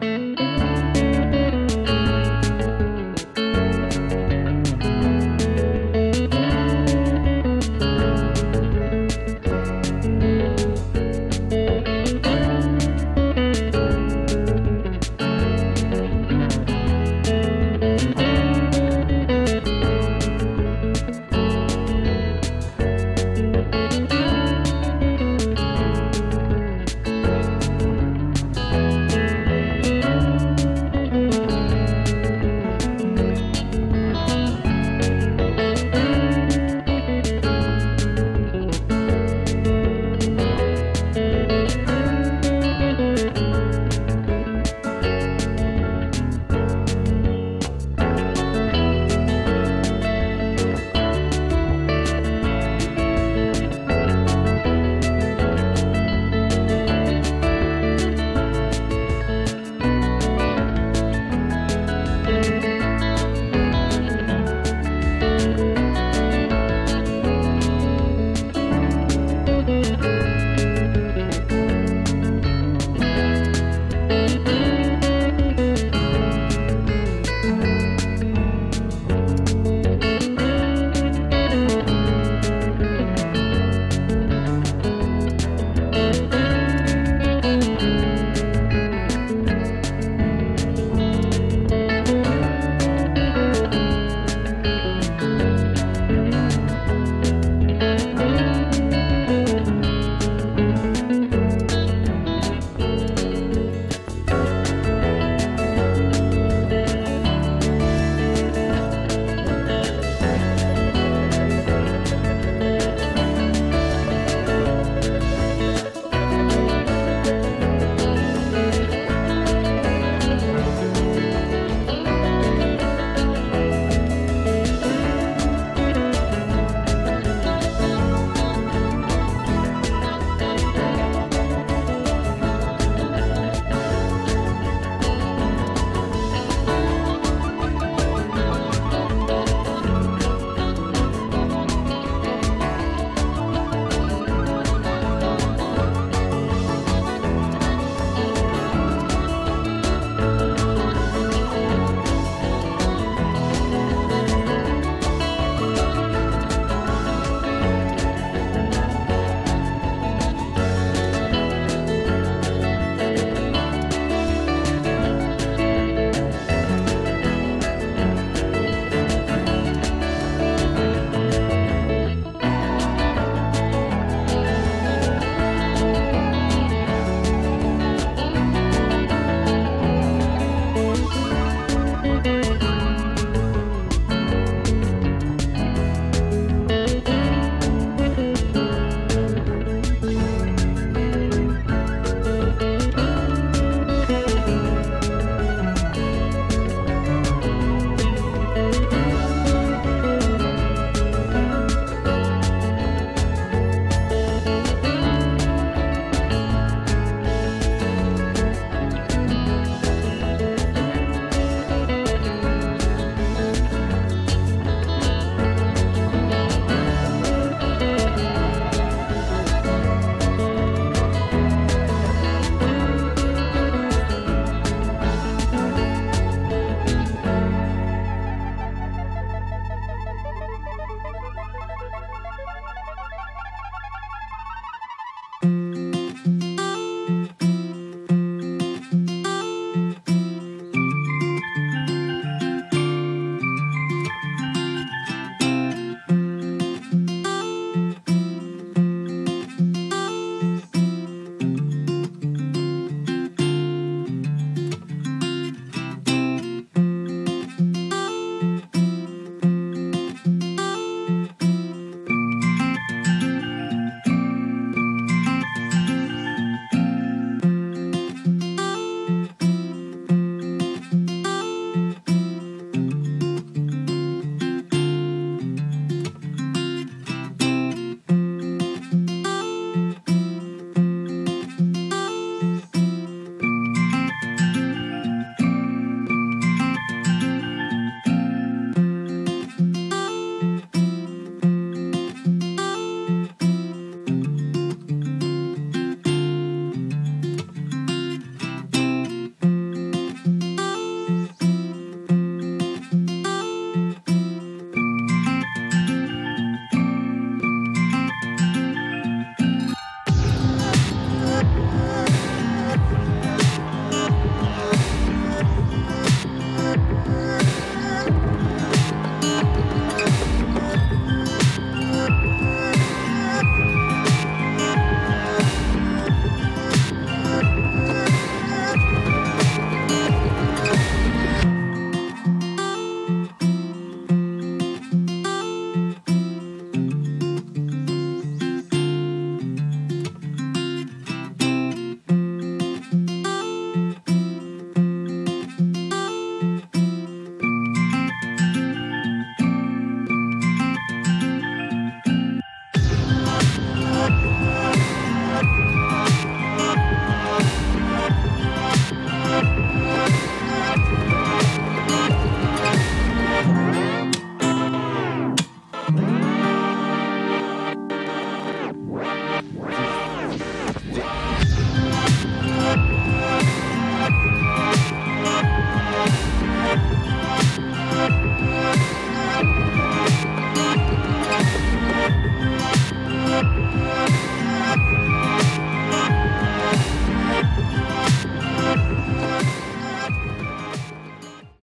Música